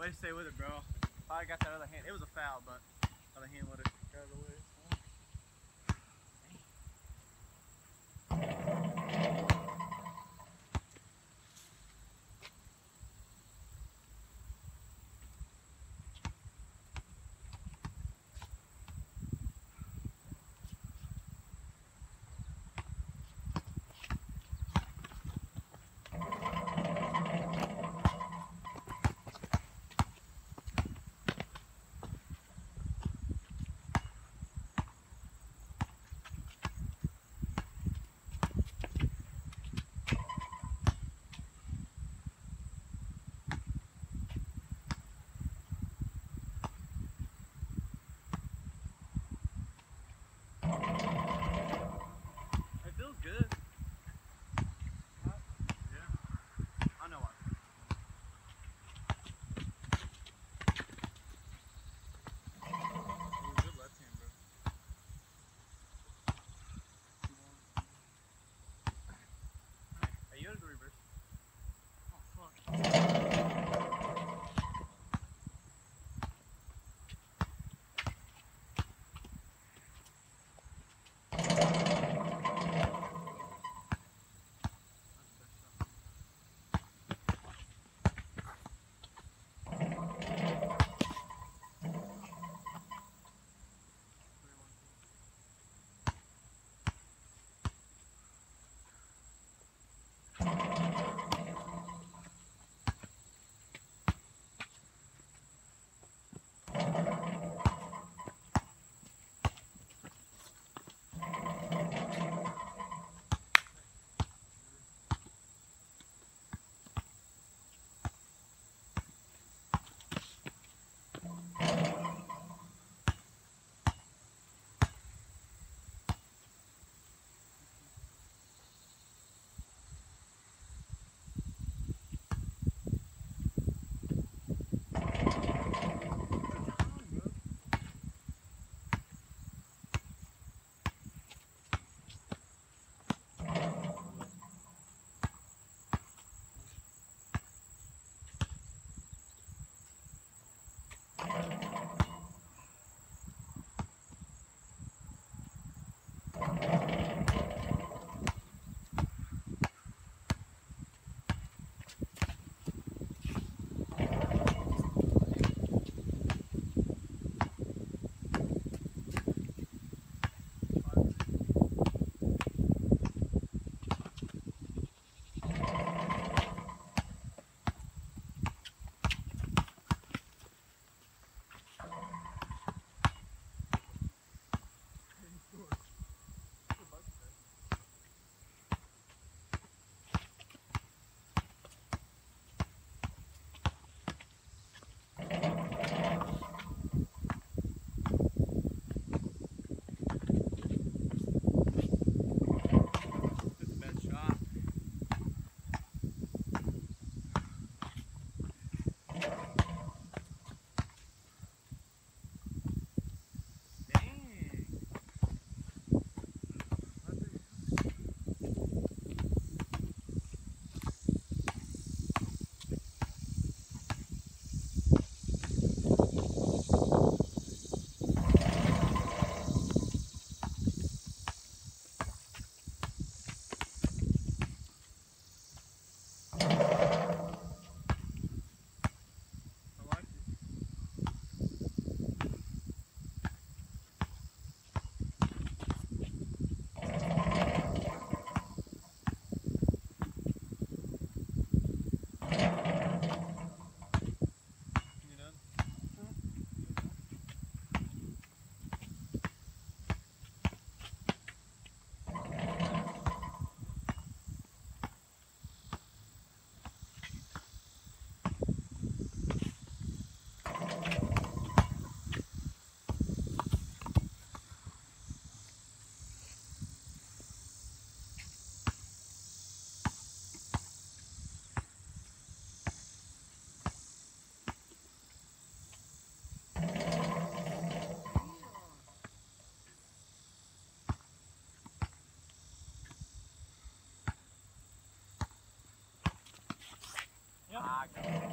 Probably stay with it, bro. I got that other hand. It was a foul, but other hand would have got it away. Yep.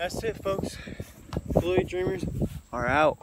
That's it, folks. Blue Dreamers are out.